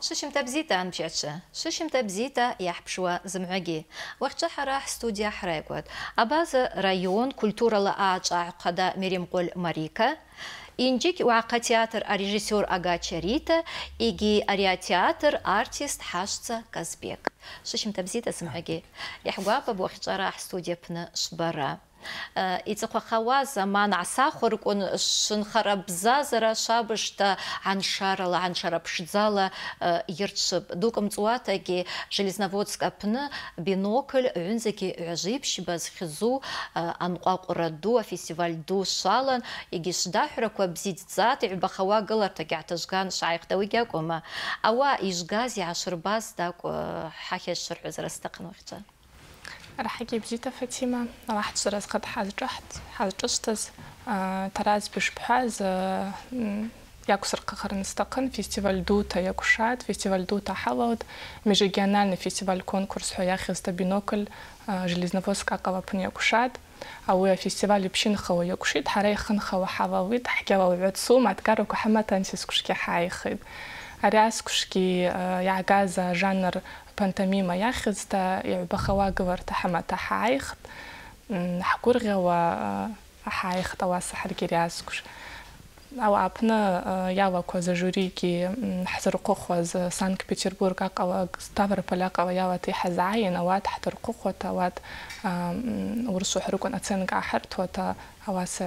ششمتا بزيتا نمشيتشا ششمتا بزيتا يحبشوا زمعجي وقت حراح ستوديا حرايقود أباز ريون كولتورا لآج قدا مريم قول ماريكا إنجيك وعقا تياتر ريجيسور أغا تشاريتا إيجي أريا تياتر أرتيست حاشتا كازبيك ششمتا بزيتا زمعجي يحقوا بوقت راح ستوديا بنا شبرا иҵыхәахауа заман асахәаркәын шынхара бзазара шабышта аншарала аншара ԥшӡала ирҽып дук мҵуатагьы железноводск аԥны бинокль ҩынӡагьы ҩажәиԥшьба зхьӡу анҟәаҟәра ду афестиваль ду шалан егьи шдаҳәрақәа бзиӡӡат иҩбахауа гыларҭагьы ҳҭыжган шааихда уигьы акәыма ауаа ижгаз иаашырбаз дакә ҳахьашырҳәазара сҭахын уахьҿа راح اجيب جيتا فاتيما راح تشرز قد حاز جحت حاز جشتز تراز بش بحاز ياكو قخر نستقن فيستيفال دوتا ياكوشات فيستيفال دوتا حلود межрегиональный фестиваль конкурс хояхиста бинокль железноводск акалапын якушат ауи фестиваль пщинхауа якушит хара ихынхауа хавалит хкяла уцу маткару кухаматансис кушки хаихид ариас кушки яагаза жанр пантомима иахьӡда иҩбахауа гыларҭа ҳамаҭа ҳааихт ҳгәырӷьауа ҳааихт ауаса ҳаргьы ириазгәш ауаа аԥны иалақәаз ажуригьы ҳзырҟәыхуаз санкт петербург аҟала ставрополь аҟала иалаҭа иҳазааин ауат ҳдырҟәыхуата ауат урысу ҳрыкәын аценка ааҳарҭуата ауаса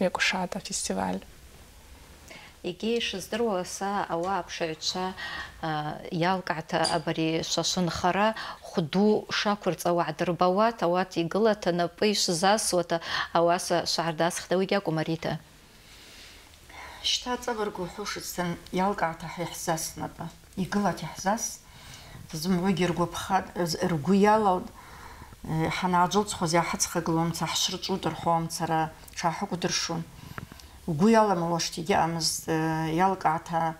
иакәшаат афестиваль Егьи шыздыруа са ауаа аԥшаҩцәа иалкаata абари шашынхара хәду шақәырҵауа ҳдырбауат ауат игылата напы ишзасуата ауаса шаардасхда уигьы акәым арита шьҭа аҵабыргу ҳушыцҭан иалкаata ҳа иаҳзас напы игылат иаҳзас зымгӏвыгьи ргвапхатӏ ргвы ялалтӏ ҳанааџылцхуаз иаҳыцхагылуамца ҳшрыҿутӏ рхӏвуамцара тшаҳыкӏвдыршун угәы иаламлошт егьаамызт иалкааҭа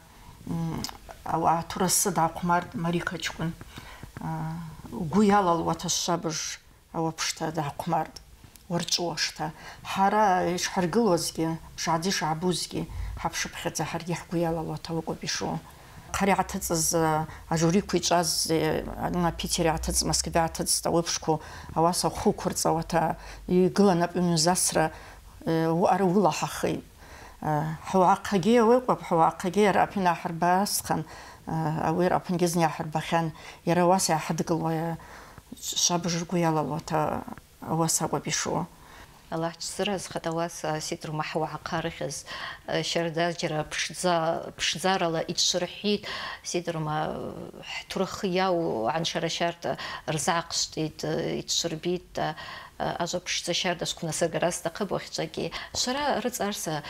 ауаа ҭурасы даахәмарт марика ҷкәын угәы иалалуа ҭашшабыж ауаԥшҭа даахәмарт уарҿуашҭа ҳара ишҳаргылозгьы шааӡы ишаабузгьы ҳаԥшыԥхьаӡа ҳаргьы ҳгәы иалалуа ҭауакәоуп ишоу хара иааҭыҵыз ажурикқәа иҿаз ана питер иааҭыҵ москве иааҭыҵт ауеиԥшқәа ауаса хәы қәырҵауаҭа ааҳарбасхан ауи аԥынгьы зны иааҳарбахьан иара уаса иааҳадгылуа шабыж ргәы иалалуа ауаса акәып ишуа аллаҳ ҽзыразхат ауаса ситрuma ҳуаақәа рыхьыз шьарда џьара ԥшӡарала иҽшырҳәит сидрuma ҳҭурых иау аншара шьарҭа рзааҟшҵеит иҽшырбит ажаԥшӡа шьарда шәҟәнасыргара сҭахуп уахьҵәагьы шәара рыҵарса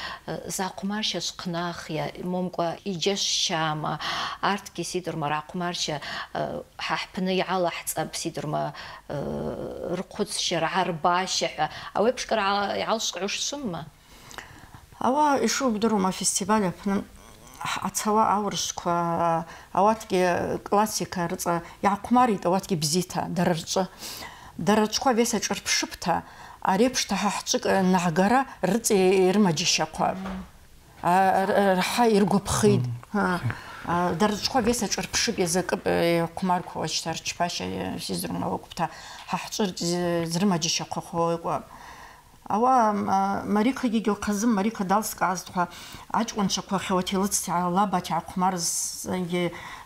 заҟәмаршьа шәҟнахиа момкәа иџьашьшьаама арҭгьы сидырма раҟәмаршьа ҳа ҳԥны иалаҳҵап сидырма рхәыцшьа раарбашьа ҳәа ауеиԥшкара иалшҟьош шәымма ауаа ишубдырума афестиваль аԥны ацауа аурышқәа ауатгьы классика рыҵа иаақәмарит ауатгьы бзиҭа дара рҿы дара рҿқәа вес аҿырԥшыԥҭа ари еиԥшҭа ҳа ҳҿык наагара рыҵа ирымаџьышьақәа раҳа иргәаԥхеит дара рҿқәа вес аҿырԥшып иазакып иқәмарқәа шьҭа рчԥашьа сизрума уқәԥҭа ҳа ҳҿы зрымаџьышьақәа хәуеикәа ауаа марикагьы гьылхазым марика далскаазт ҳәа аҷкәынцәақәа хьауаҭилыцҭаа лабаҭ иаақәмарзгьы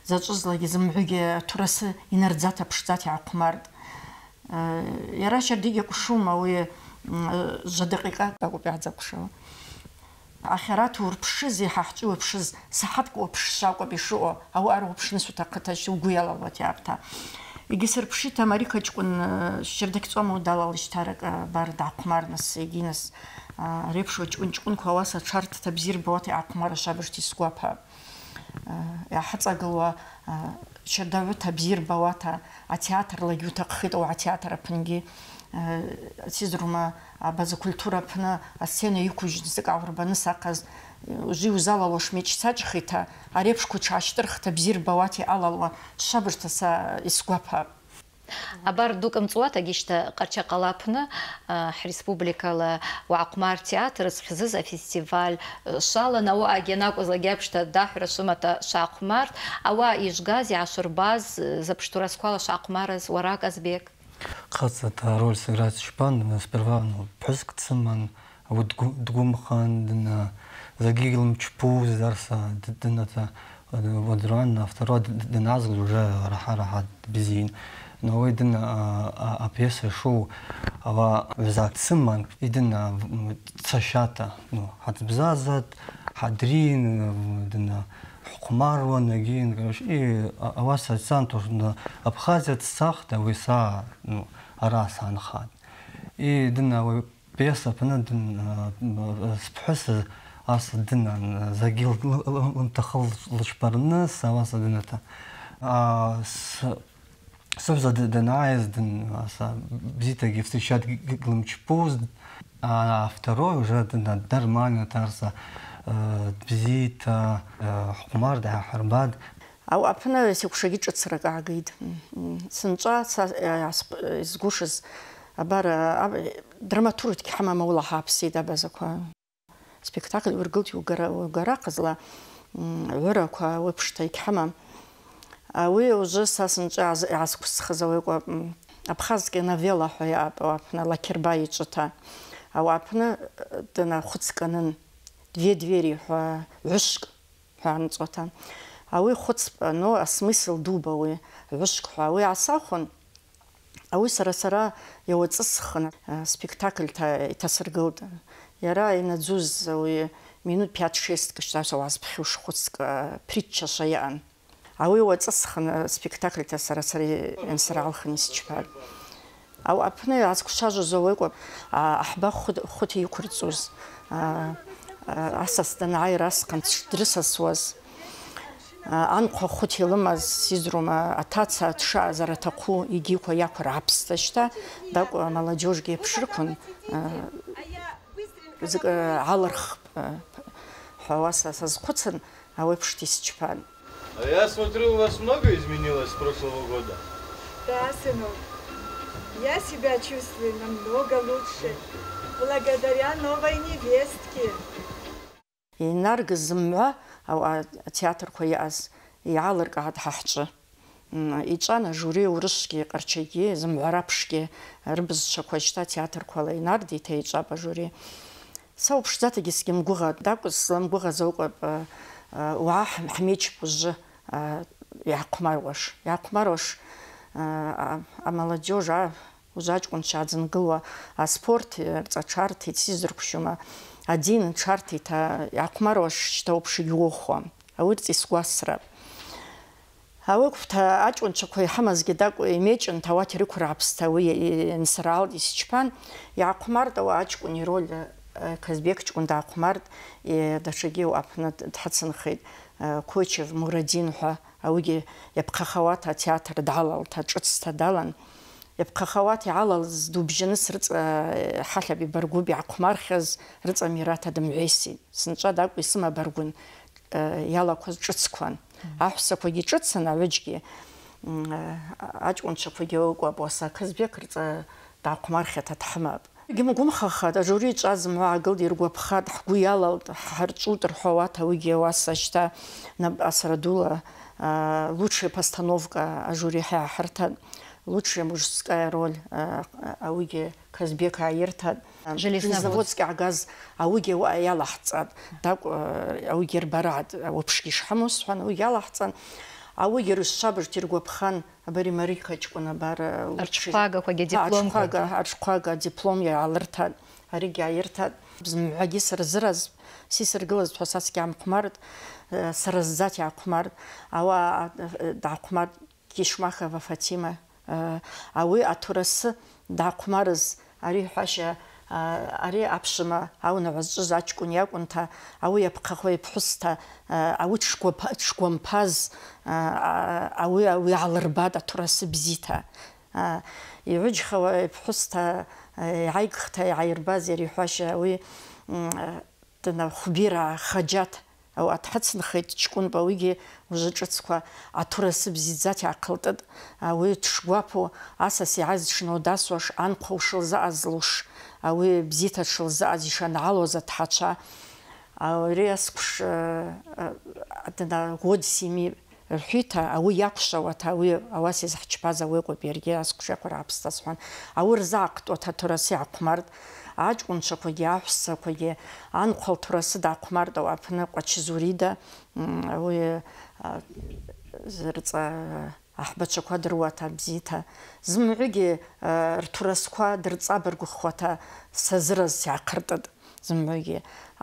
заҵәызлагьы зымҳәыгьы ҭурасы инарӡата ԥшӡат иаақәмарт ერაშერ დიგეკუშუმა უე ზადაყიყა დაგუპიაძაკუშავა ახერათ ურფშიზ იჰაჭი ურფშიზ საჰატ კურფშაკო ბიშო აუ არ ურფშნს უთაკათაში უგუიალავათ იაფთა იგი სერფში თამარი ქაჭკუნ შემდეგ წომა დალალში თარაკ ბარ დაყმარნას ეგინას რეფშო ჭუნჭკუნ ქოვასა ჩარტთა ბზირბოთი აყმარა შაბშთის სგვაფა აჰაწაგლვა иаақәмара шабышҭа исгәаԥап иааҳаҵагылуа шьардаҩыҭа бзиа рбауата атеатрлагьы уҭаххеит ауаа атеатр аԥынгьы сизрума абазакультура аԥны асцена иқәыжьӡак аӷәрбаны саҟаз ужи узалалуа шмеҷцаҿхиҭа ари еиԥшқәа ҽаашьҭырхта бзиа рбауата иҟалалуа шабышҭа са исгәаԥап Абар дук мцуатагишта Къарча къалапны ҳреспубликала уаҟәмар театр зхьзыза фестиваль шала науа агьанакәыз агьаԥшта даҳәра шымата шаҟәмарт ауаа ижгаз иаашырбаз заԥштура сқәала шаҟәмараз уара Казбек Хацата роль сыграть Шпан, сперва ну, цыман, вот дгумхан, дна, загиглым чпу, зарса, дна, та, вот ран, второй дназгл уже раха-раха безин. Но вы дна, а пьеса шоу, ава визак цыман, и дна, цашата, ну, хат бзазат, хадрин, дна, хумарван агин короче и авас сан то что абхазия сах да вы са ну ара сан хан и дина вы песа пна дин спхас ас дина загил тахал лшпарны савас дина та а из дин аса бзитаги встречать глымчпуз а второй уже нормально тарса бзита хумар да харбад Ау апна сикушаги ҿыцрак аагеит. Сынҵәа изгәышыз абар драматургтәгьы ҳамама ула ҳааԥсеит абазақәа. Спектакль ургылт угара ҟазла ҩырақәа уи ԥшҭа егьҳамам. Уи ужы са сынҵәа иаасқәысхыз ауаҩы Абхазская новелла ҳәа иаап аԥны Лакерба иҿыҭа. Ауаԥны днахәыцканын две двери ҳәа ҩышк ҳәа анҵәаҭа. Ауи хәыцпано асмысл дуба уи ҩышк ҳәа уи асахәан ауи сара сара иауаҵысхын спектакльҭа иҭасыргылт. Иара инаӡуз уи минут 5-6 шьҭа уазԥхьоу шхәыцк притчаша иаан. Ауи уаҵысхын спектакльҭа сара сара инсыралхын исчԥар. Ау аԥны азқәшажоз ауаҩы аҳба хәыҭ иқәырҵоз асас данааир асҟан дрысасуаз анхәа хәыҭ илымаз сизрума аҭаца дшаазар аҭаху егьиқәа иақәыр аԥсҭа шьҭа дакәа молодежьгьы еиԥшрықәын алырх ҳәа уаса сазхәыцын ауеиԥшгьы исчԥан Я смотрю, у вас много изменилось с прошлого года. Да, сынок. Я себя чувствую намного лучше. Благодаря новой невестке. инаргыз зымгӏва атеатрква йаъаз йгӏалыркӏгӏатӏ хӏахӏчӏвы йчӏван ажури урышвгьи къарчагьи рапшгьи рыбызшваква щта театрквала йнардита йчӏвапӏ ажури сау пшдзатагьи сгьымгвыгъатӏ дакӏвыз сламгвыгъаз аукӏвапӏ уагӏа хӏмечпӏ ужвы йгӏахъвмаруаш йгӏахъвмаруаш амолодежь ужвы ачкӏвынчва адзынгылуа аспорт рцӏачарт йцизырквщума один чартита якмарош штаупши юохо ауирци сгвасра ауыквта ачӏвынчваква йхӏымазгьи дакӏва ймечӏын тауат йрыквыргӏапста ауи нсыргӏалтӏ йсчпан йгӏахъвмартӏ ауи ачкӏвын йроль Казбек чкӏвын дгӏахъвмартӏ датшагьи апны дхӏыцынхитӏ Кочев Мурадин хӏва ауигьи йапхъахауата атеатр дгӏалалтӏ ашӏыцта далан. Иаԥхахауата иаалалыз дубжьаныс рыҵа ҳахьаби баргәыби иаақәмархьаз рыҵа мираҭ дымгӏвесит сынҵәа дакәа исыма баргәын иалақәаз ҿыцқәан аҳәсақәагьы ҿыцын аҩыџьгьы аҷкәынцәақәагьы укәап уаса ақызбек рыҵа даақәмархьата дҳымап гьымгәымхахат ажури ҿаз мгӏва аагылт йыргвапхатӏ ҳгвы йалалтӏ ҳхӏырчӏвутӏ рхӏвауата ауигьи ауаса щта асара дула лучшая постановка ажури хӏагӏахӏыртатӏ лучшая мужская роль ауигьы Казбек аирҭат железнозаводски агаз ауигьы иалаҳҵат дакә ауигьы рбаратә уаԥшгьы ишҳамоу сҳәан ауигьы иалаҳҵан ауигьы рышшабыжт иргәаԥхан абари марика ҷкәын абар арҽхәагақәагьы дипломқәа арҽхәага диплом иаалырҭат аригьы ааирҭат бзымҳәагьы сырзыраз сисыргылаз ҳәа сасгьы аамхәмарт сара ззат иаақәмарт ауаа даақәмарт кишмахова фатима ауи аҭорасы дахъвмарыз ари ҳәашьа ари аԥшәма аунагӏва зчӏвыз ачкӏвын йакӏвынта ауи йапхъахуа йпхӏвыста ауи дшгвампаз ауи ауи гӏалырбатӏ аҭорасы бзита йгӏвыджьхауа йпхӏвыста йгӏайгхта йгӏайырбаз ари хӏваща ауи дна хвбира хаджат Ау аҭҳацнхеит ҷкәынба уигьы ужы ҿыцқәа аҭурасы бзиаӡаҭ иаақылтыт. Ауи дшгәаԥу асас иааз дшнаудасуаш анхәа ушылзааз луш. Ауи бзиҭа дшылзааз ишанаалоз аҭҳацәа. Ари аскәш дна год семи рҳәиҭа ауи иақәшауаҭ ауи ауас изҳчԥаз ауи ыҟоуп иаргьы аскәш иақәра аԥсҭа сҳәан. Ауи рзаақҭуаҭ аҭурасы иаақәмарт. аҷкәынцәақәагьы аҳәсақәагьы анхәа лҭурасы даақәмартау аԥны ҟәачзурида уи рыҵа аҳбацәақәа дыруаҭа бзиҭа зымгӏвыгьы рҭурасқәа дырҵабыргәыхуаҭа сазыраз иаахыртыт зымгӏвыгьы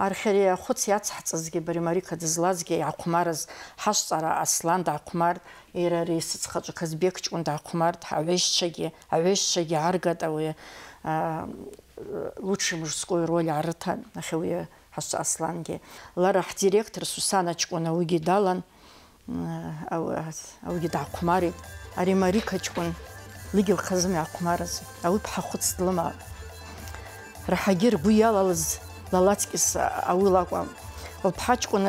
архьари ахәыц иацҳҵазгьы бари марика дызлазгьы иаахәмарыз ҳашҵара аслан даахәмарт иара ари сыцхаҿы казбек ҷкәын даахәмарт аҩежьцәагьы аҩежьцәагьы ааргат ауи лучший мужской роли арыта нахауи хас асланги лара хдиректор сусана чкуна уги далан ауги дақумари ари марика лигил хазми ақумараз ауи бхахуц длыма раҳагир гу ялалыз лалацкис ауи лакәа лԥҳа ҷкәын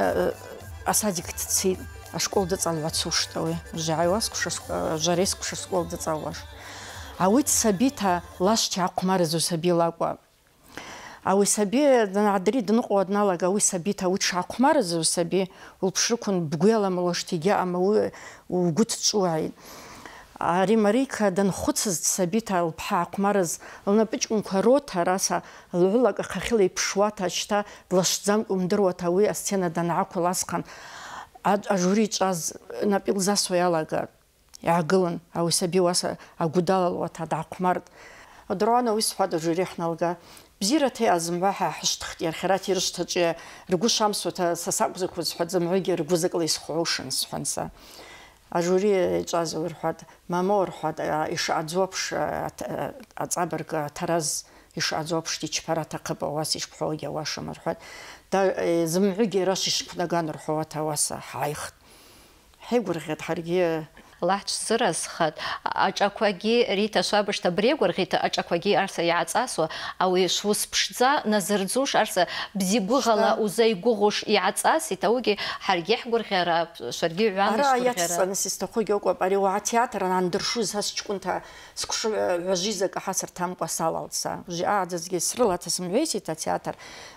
асадик дцит ашкол дыҵалҩацушт ауи жьааиуаз жарес қәша школ дыҵалуаш ауи сабиҭа лашьцәа аақәмарыз усаби лакәа ауи саби днаадри дныҟәуа дналага ауи сабиҭа уи дшаақәмарыз усаби улԥшрықәын бгәы иаламлашт егьаҟам ауи угәы ҭҵәуааит ари марика данхәыцыз сабиҭа лԥҳа аақәмарыз лнапыҷкәынқәа роҭа раса лҳәылак ахахьыла иԥшуаҭа шьҭа длашьӡамкәа умдыруаҭа уи асцена данаақәыл асҟан ажури напы илзасуа иалагат иаагылан ауи саби уаса агәы далалуаҭа даақәмарт дроуан ауи сҳәат ажури ҳналга бзиарата иаазымҳәа ҳа ҳашьҭхт иархьарат ирышҭаҿы ргәы шамсуаҭа са сакәзақәа зҳәаӡам ҳәагьы ргәы закӏла исхәаушан сҳәан са ажури иҿаз ауи рҳәат мамоу рҳәат ишаъаӡоу аԥш аҵабырг аҭараз ишаъаӡоу аԥш дичԥара аҭахып ауаса ишбҳәауагьы ауашам рҳәат зымҳәыгьы раш ишԥнаган рҳәауаҭ ауаса ҳааихт ҳаигәырӷьеит ҳаргьы лаҳҿ-зыразхат аҿақәагьы рита швабышта брегәырӷьеит аҿақәагьы арса иааҵасуа ауи шус ԥшӡа назырӡуш арса бзигәыӷала узаигәыӷуш иааҵасит аугьы ҳаргьы ҳгәырӷьара шәаргьы ҩанышгәырӷьара ара иацҵаны сисҭахугьы акәым ари уаа театр андыршуз ҳас ҷкәынҭа сқәшы ҩажизак ҳасырҭамкәа салалт са ааӡазгьы срылаҭа сымҩеисит атеатр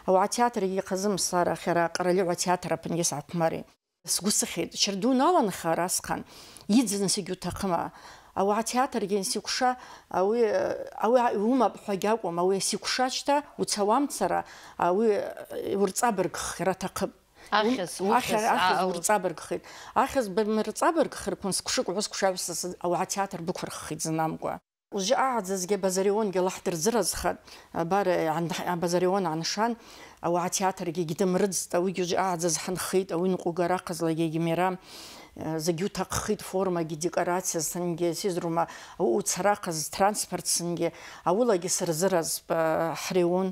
ауаа театргьы иҟазым сара хьара ҟаралыҩ атеатр аԥынгьы саақәмари сгәы сыхьит шьардун аланхара асҟан иӡны сегьуҭахыма ауаа театргьы сикәша ауи ауи иумап ҳәагьы акәым ауи сикәша шьҭа уцауамцара ауи урҵабыргхра аҭахып ахьыз урҵабыргхеит ахьыз бмырҵабыргхырқәан сқәшык ҳәа сқәшаҩса ауаа театр бықәырххеит зынамгәа Уж ааӡазгьы абазарионгьы лаҳдырзыразхат бар абазарион аншан ауаа театргьы егьдымрыӡт ауигьы уж ааӡаз ҳанхеит ауи ныҟәгара ҟазлагьы егьмера зегьы уҭаххит формагьы декорациасынгьы сизрума уцарахаз транспортсынгьы ауылагьы сырзыраз ҳреиун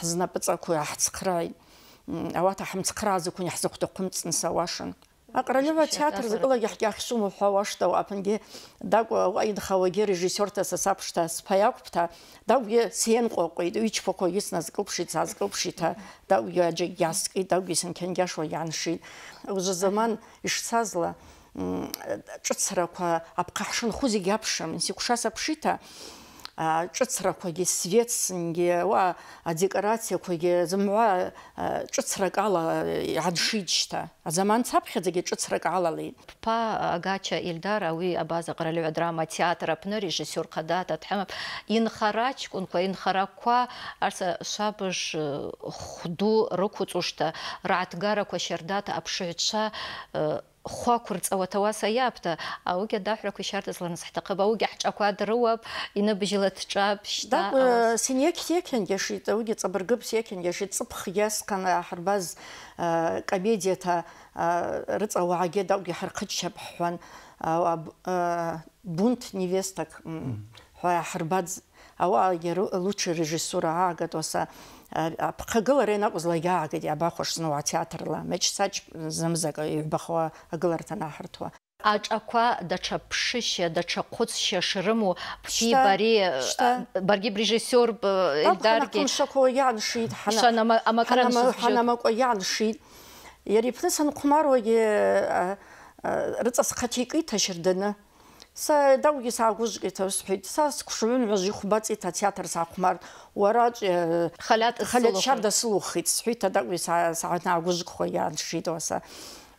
ҳзнапыҵақәа ҳцхрааит ауаҭа ҳмцхраазықәын иаҳзыхәҭахәымҵны сауашан аҟаралыва театр зыкылагьы ҳкьахьшум уҳәауашта аԥынгьы дагәа аидхауагьы режиссерта са саԥшҭа сԥа иақәԥҭа дагәгьы сиенҟәаҟәеит ҩычԥақәа иснаскылԥшит саазкылԥшиҭа дагәгьы аџьагь иаскит дагәгьы сынқьангьашуа иааншит ужы заман ишцазла ҿыцрақәа аԥхаҳшынхәы зегь аԥшым сикәша саԥшиҭа ҿыцрақәагьы светснгьы уа адекорациақәагьы зымгӏва ҿыцрак ала игӏаншитӏ щта азаман цаԥхьаӡагьы ҿыцрак алалеит ппа агача Ильдар ауи абаза Къаралыгӏва драма театр апны режиссер Хъадат Атхӏымов йынхара чкӏвынква йынхараква арса швабыж хвду рыквыцӏушта ргӏатгараква щардата апшыгӏвчва хәақәырҵауа ҭауаса иаԥта аугьы адаҳәрақәа ишьарҭазланы сҳҭахып аугьы ҳҿақәа дрыуап иныбжьала дҿап шьҭа синеқь сеқьангьашит аугьы ҵабыргып сеқьангьашит ҵыԥх иасҟан ҳарбаз комедиаҭа рыҵа ауаагьы даугьы ҳархыччап ҳҳәан бунт невестак ҳәа ҳарбаӡ ауаагьы лучший режиссура аагат уаса аԥхагылара ианакәызла иаагеит иабахәашзну атеатрла меҷсаҷ зымзак иҩбахауа агыларҭа анаҳарҭуа аҿақәа даҽа ԥшышьа даҽа хәыцшьа шрымоу бшьи бари баргьы брежиссер Эльдаргьы ианшит ҳанамакәа ианшит Иара ипны санхәмаруагьы а, а, рыҵа схаҭа иҭашьырданы са даугьы саагәыжҟьеит сҳәеит са сқәшаҩынҩажә ихәбаҵеит атеатр саахәмарт уара ҿ- Халят халят сылухыр. шарда сылухит сҳәеит адаугьы саагәыжқәа иааншит уаса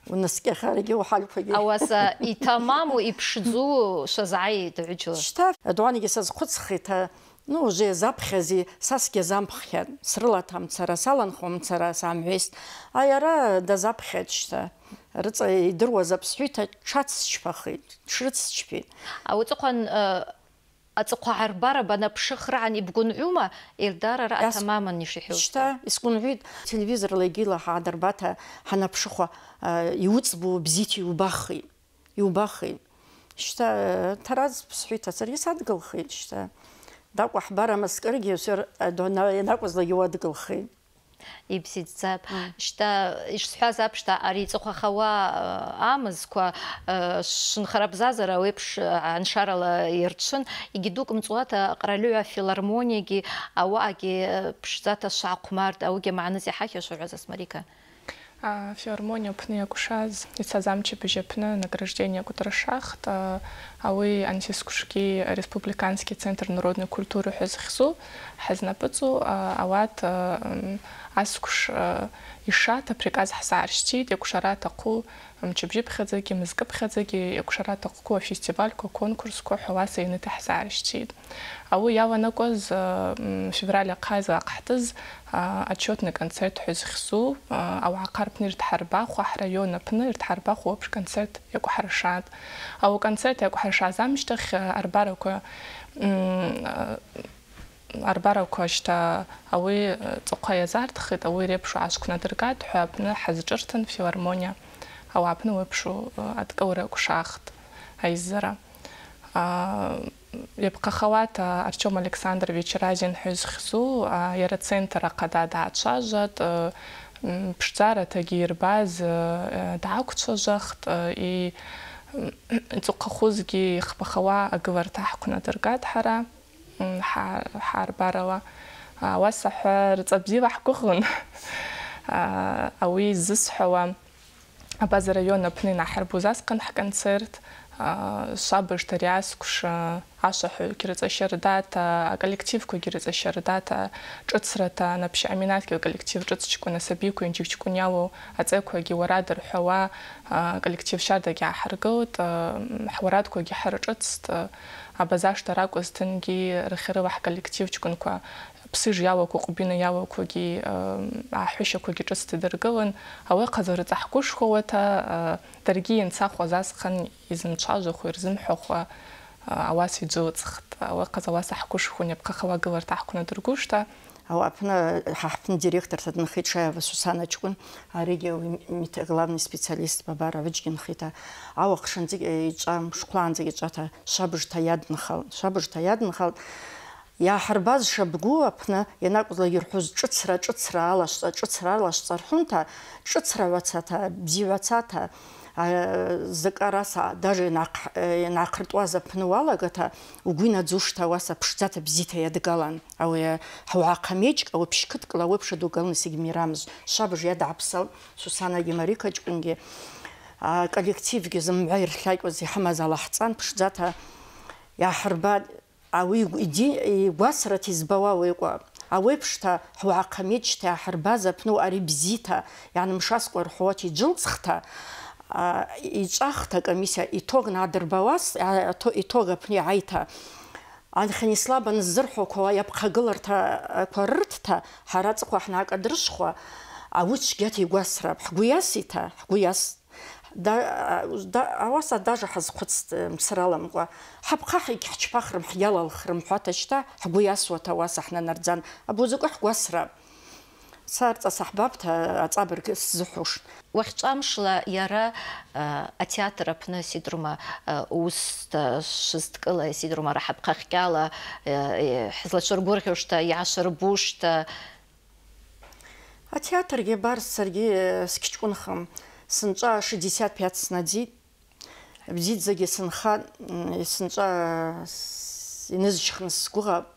унаскьахьарагьы уҳалқәагьы Ауаса итамаму иԥшӡу шазааит ҳәыҷла. шьҭа адуанагьы сазхәыцхеит а, ну уже заԥхьази сасгьы замԥхьан срылаҭамцара саланхомцара самҳәест аи ара дазаԥхьат шьҭа рыҵа идыруаз аԥсҳәит ҽацсчԥахеит ҽрыцсчԥеит Ауҵыхәан аҵыхәа ҳарбара банаԥшыхраан ибгәынҟьума ирдарара Иас- атамаман ишиҳәоз. шьҭа исгәынҳәит телевизорла егьила ҳаадырбата ҳанаԥшыхәа иуҵбу бзиҭ иубахит иубахит шьҭа а, ҭараз ԥсҳәит ацаргьы садгылхеит шьҭа дакәа ҳбара маскыргьы ианакәызлагьы уадгылхеит ибзиӡӡап шьҭа ишсҳәаз аԥшҭа ари иҵыхәахауа э, амызқәа э, шынхара бзазара ауеиԥш э, аншарала ирҽын егьи дук мҵуата аҟаралыҩ афилармониагьы ауаагьы ԥшӡата шаақәмарт аугьы мааныз иҳахьашәаҳәаз асмарика А, Филармония пны якушаз, ицазамчи бежепны награждение кутрашахт, а, ауи антискушки республиканский центр народной культуры хезхсу, хазнапыцу, ауат а, м, аскуш а, ишата приказ хасарштит, якушара таку мчыбжи бхедзеги, мызгы бхедзеги, якушара таку фестиваль, ко конкурс, ко хаваса иныты хасарштит. Ауи ява накоз февраля қайза қахтыз отчетный концерт хызхсу ау ақар пны иртхарбах ва района пны иртхарбах общ концерт яку харшат ау концерт яку хашазамштах арбараква арбара кошта ауи цӏыхъва йазардхитӏ ауи репшу гӏашвквнадыргатӏ хӏва апны хӏазшӏыртын филармония ауи апны уепшу адкӏылра кӏвшахтӏ айззара йапхъахауата Артем Александрович Разин хӏызхзу йара центр ахъада дгӏачважватӏ пшдзаратагьи йырбаз дгӏаквчважвахтӏ и иҵыхәахәызгьы ихбахауа агыларҭа ҳқәнадыргат ҳара ҳарбарала уасаҳәа рҵа бзиала ҳгәыӷын ауи зысҳәауа абаза район аԥны инаҳарбоз асҟан ҳконцерт шабыжта ряскуша ашаҳәаҩгьы рыҵашьырдата аколлективқәагьы рыҵашьырдата ҿыцрата наԥшьы аминатгьы аколлектив ҿыцҷкәын асабиқәа инџьыгәҷкәын иалоу аҵеқәагьы уарада рҳәауа аколлектив шардагьы ааҳаргылт ҳуарадқәагьы ҳарҿыцт абазашта ракәызҭынгьы рыхьарыла ҳколлективҷкәынқәа ԥсыж иалақәа ҟәбина иалақәагьы аҳәышьақәагьы ҿыцты дыргылан ауеҟаза рыҵа ҳгәышхуата даргьы ианцахуаз асҟан изымцәажәахо ирзымҳәахуа ауас иӡыҵхт ауеҟаза ауаса ҳгәышхуан иаԥхахауа гыларҭа ҳқәнадыргәышта Ау ҳаҳпны директор дынхеит Шаева Сусана ҷкәын аригьы главный специалист Бабаровичгьы нхеит ауа хшанӡагь иҿа шхәлаанӡагь иҿата шабыжҭа иаднхалт шабыжҭа иаднхалт иааҳарбаз шабгу аԥны ианакәызла ирҳәоз бзигӏвацата закараса даже инахъыртӏуаз апны уалагата угвы йнадзушта ауаса ԥшӡата бзита йадгалан ауи хӏуагӏахъа меҷкӏ ауи пщкыткӏла ауи пша дугалныс йгьмирамызшв швабыж йадгӏапсалтӏ Сусанагьи Марика ҷкӏвынгьи коллективгьи зымгӏва йыртлакӏуаз йхӏымаз алахӏцӏан пшдзата йгӏахӏырбатӏ ауи игвасрата йызбауа ауикӏва ауеиԥшта ҳуагӏахъа меҷта йгӏахӏырбаз апны ари бзита йгӏанымшаскӏва рхӏвауата йджвылцхта иҿахта комиссия итог надырбауаз итог апны йгӏайта анхьанислаба ныззырхӏваква йапхъагылыртаква рыртта ҳара цӏыхъва хӏнагӏакӏадыршвхуа ауи чвгьата йгвасрапӏ хӏгвы йасита хӏгвы ястӏ ауаса даже ҳазхъвыцтӏ мцраламкӏва хӏапхъа хӏчпахрым хӏйалалхрым хӏвата щта хӏгвы йасуата ауаса хӏнанардзан абузакӏы хӏгвасрапӏ са рцӏа сахӏбапта ацӏабырг сзыхӏвуш уахьчӏамшла иара атеатр апны сидрума ус шыздкӏыла сидрума рахӏапхъахькӏьала хӏзлачвыргвыргъьушта йгӏашвырбушта атеатргьи бар саргьи сгьчкӏвынхым сынчӏва 65 снадзитӏ бзидзагьи сынхатӏ сынчӏва йнызжьхын сгвыгъапӏ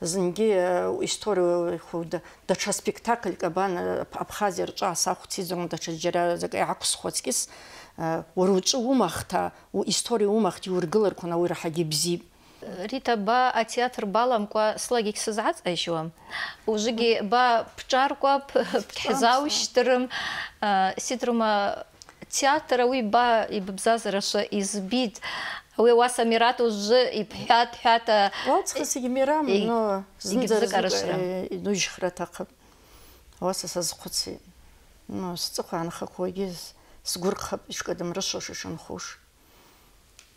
зынгьы история даҽа спектакльк абан абхазиа рҿы асахәциӡом даҽа џьара зак иаақәсхуацкьыс уара уҿы умахҭа история умахҭа иургыларқәан ауи раҳагьы бзип Рита, ба атеатр баламкәа слагьегь сызаҵаижьуам. Ужыгьы ба пҿаркәа бҭҳзаушьҭырым, сидрума театр ауи ба ибыбзазараша избит. Уи уаса Мират ужы ибҳәат ҳәата Уаҵхыс егьи Мирам, но инужьхра аҭахуп. Ауаса сазхәыцит. Ну, сҵыхәа аанхақәагьы сгәырӷхап ишкыдымрышош ишынхош.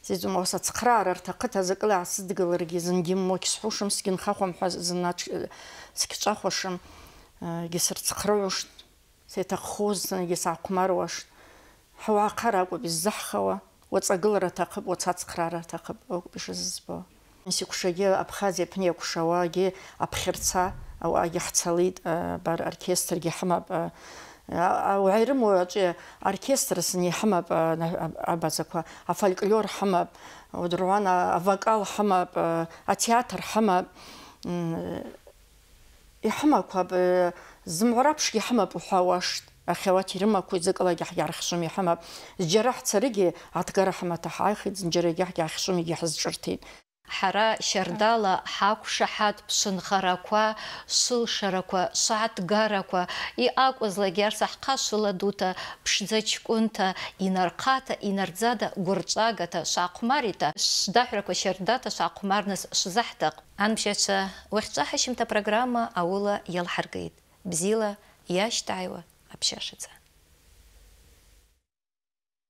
Зиӡом ауаса ацхраара рҭахыҭ азакыла аасыдгыларгьы зынгьы ммоугь сҳәушам, сгьынхахәам ҳәа зына сгьҿахәашам, егьы сырцхрыҩушт, сеиҭаххоз егьы саақәмаруашт. Ҳауаахара акәым иззаҳхауа, уаҵагылара аҭахуп, уацацхраара аҭахуп ауп ишызызбо. Сикәшагьы Абхазиа аԥны иакәшауагьы аԥхьарца ауаагьы ҳцалит, бар оркестргьы ҳамап ауаирыму аҿы оркестрс иҳамап абазақәа афольклор ҳамап удыруан авокал ҳамап атеатр ҳамап иҳамақәап зымгәараԥшгьы ҳамап уҳәауашт ахьауат ирымақәа иӡыклагьы ҳиархьшәым иҳамап зџьара ҳцарыгьы аҭгара ҳамаҭа ҳааихит зынџьарагьы ҳиахьшәым егьи ҳазҿырҭит ҳара шьардала ҳақәшаҳаҭ ԥшынхарақәа шылшарақәа шааҭгарақәа иакәызлагьы арса ҳхашыла дута ԥшӡа ҷкәынҭа инархата инарӡада гәырҿагата шаахәмарита шдаҳәрақәа шьардата шаахәмарныс шзаҳҭақ анбжьаҿы уахьҿаҳашьымҭа программа аула иалҳаргеит бзила иашьҭааиуа psieszyce.